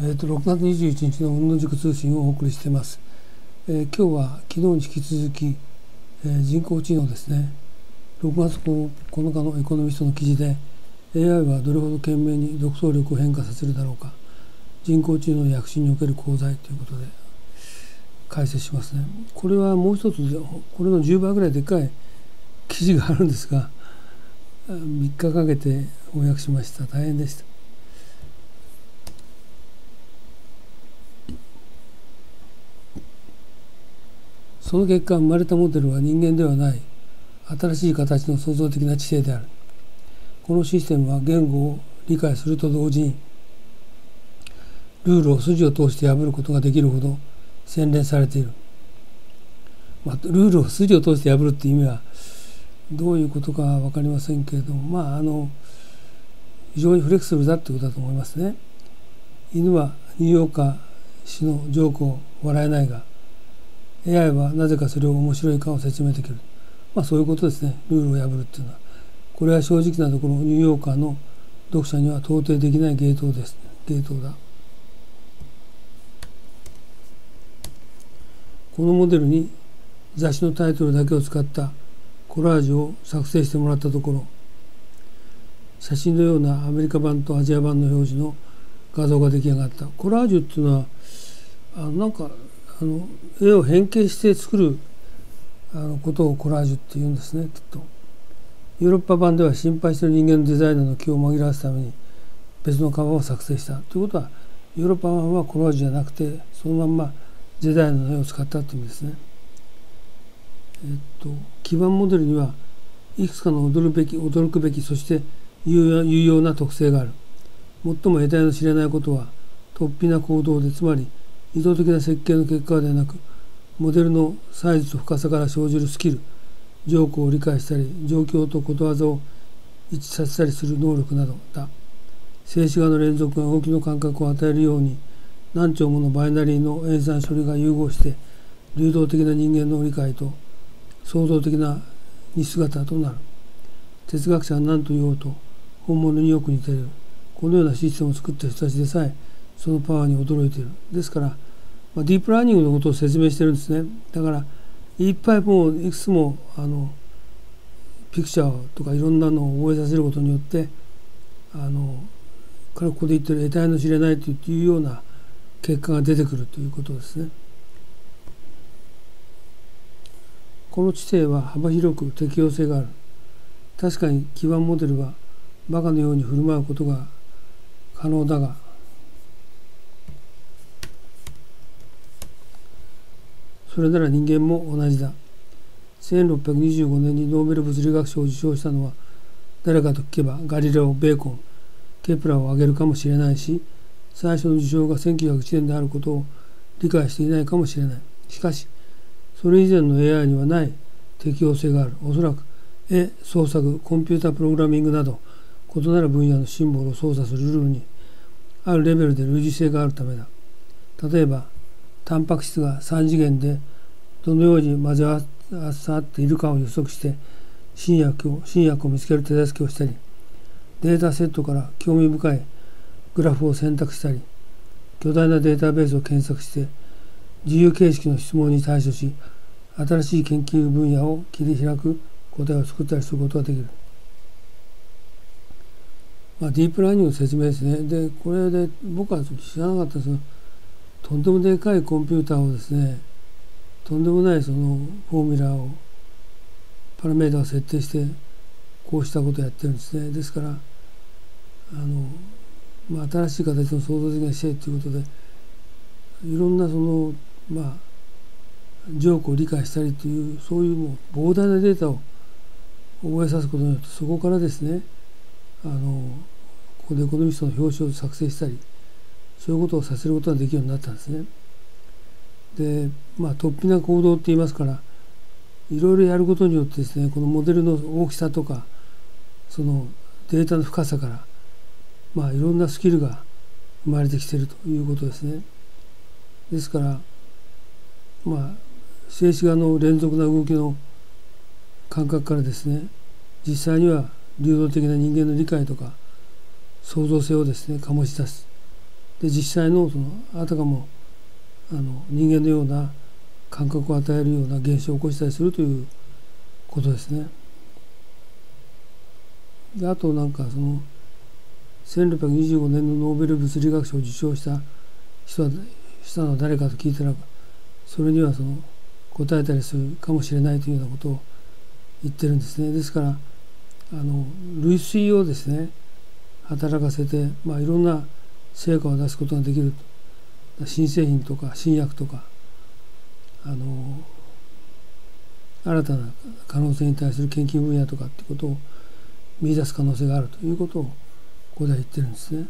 えーと、6月21日の運の塾通信をお送りしています。えー、今日は昨日に引き続き、えー、人工知能ですね6月9日のエコノミストの記事で AI はどれほど懸命に独創力を変化させるだろうか人工知能の躍進における功罪ということで解説しますね。これはもう一つこれの10倍ぐらいでかい記事があるんですが3日かけて翻訳しました大変でした。その結果生まれたモデルは人間ではない新しい形の創造的な知性であるこのシステムは言語を理解すると同時にルールを筋を通して破ることができるほど洗練されている、まあ、ルールを筋を通して破るっていう意味はどういうことか分かりませんけれどもまああの非常にフレキシブルだってことだと思いますね。犬はニューヨーカー氏のジョークを笑えないが AI はなぜかそれを面白いかを説明できる。まあそういうことですね。ルールを破るっていうのは。これは正直なところニューヨーカーの読者には到底できない芸当です。芸当だ。このモデルに雑誌のタイトルだけを使ったコラージュを作成してもらったところ写真のようなアメリカ版とアジア版の表示の画像が出来上がったコラージュっていうのはあなんかあの絵を変形して作るあのことをコラージュっていうんですねきっと。ヨーロッパ版では心配してる人間のデザイナーの気を紛らわすために別のカバーを作成したということはヨーロッパ版はコラージュじゃなくてそのまんまデザイナーの絵を使ったという意味ですね。えっと基盤モデルにはいくつかの驚くべき驚くべきそして有用な特性がある。最も得体の知れないことは突飛な行動でつまり意図的な設計の結果ではなくモデルのサイズと深さから生じるスキル条項を理解したり状況とことわざを一致させたりする能力などだ。静止画の連続が動きの感覚を与えるように何兆ものバイナリーの演算処理が融合して流動的な人間の理解と創造的な似姿となる。哲学者は何と言おうと本物によく似ている。このようなシステムを作った人たちでさえそのパワーに驚いているですから、まあ、ディープラーニングのことを説明してるんですねだからいっぱいもういくつもあのピクチャーとかいろんなのを覚えさせることによってあの彼ここで言ってる得体の知れないというような結果が出てくるということですね。この知性は幅広く適用性がある。確かに基盤モデルはバカのように振る舞うことが可能だがそれなら人間も同じだ。1625年にノーベル物理学賞を受賞したのは誰かと聞けばガリレオ・ベーコンケプラーを挙げるかもしれないし最初の受賞が1901年であることを理解していないかもしれない。しかしそれ以前の AI にはない適応性がある。おそらく絵創作コンピュータプログラミングなど異なる分野のシンボルを操作するルールにあるレベルで類似性があるためだ。例えばタンパク質が3次元でどのように混ぜ合わさっているかを予測して新薬を新薬を見つける手助けをしたりデータセットから興味深いグラフを選択したり巨大なデータベースを検索して自由形式の質問に対処し新しい研究分野を切り開く答えを作ったりすることができる。まあ、ディープラーニングの説明ですね。で、これで僕は知らなかったです、とんでもでかいコンピューターをですねとんでもないそのフォーミュラーをパラメータを設定してこうしたことをやってるんですね。ですからあの、まあ、新しい形の創造的な姿勢ということでいろんなそのまあジョークを理解したりというそういうもう膨大なデータを覚えさすことによってそこからですねあのここでエコノミストの表紙を作成したりそういうことをさせることができるようになったんですね。でまあ突飛な行動って言いますからいろいろやることによってですねこのモデルの大きさとかそのデータの深さからまあいろんなスキルが生まれてきてるということですね。ですからまあ静止画の連続な動きの感覚からですね実際には流動的な人間の理解とか創造性をですね醸し出すで実際のそのあたかもあの人間のような感覚を与えるような現象を起こしたりするということですね。であとなんかその1625年のノーベル物理学賞を受賞した人はしたのは誰かと聞いたらそれにはその答えたりするかもしれないというようなことを言ってるんですね。ですからあの類推をですね働かせて、まあ、いろんな成果を出すことができる新製品とか新薬とかあの新たな可能性に対する研究分野とかってことを見出す可能性があるということをここでは言ってるんですね。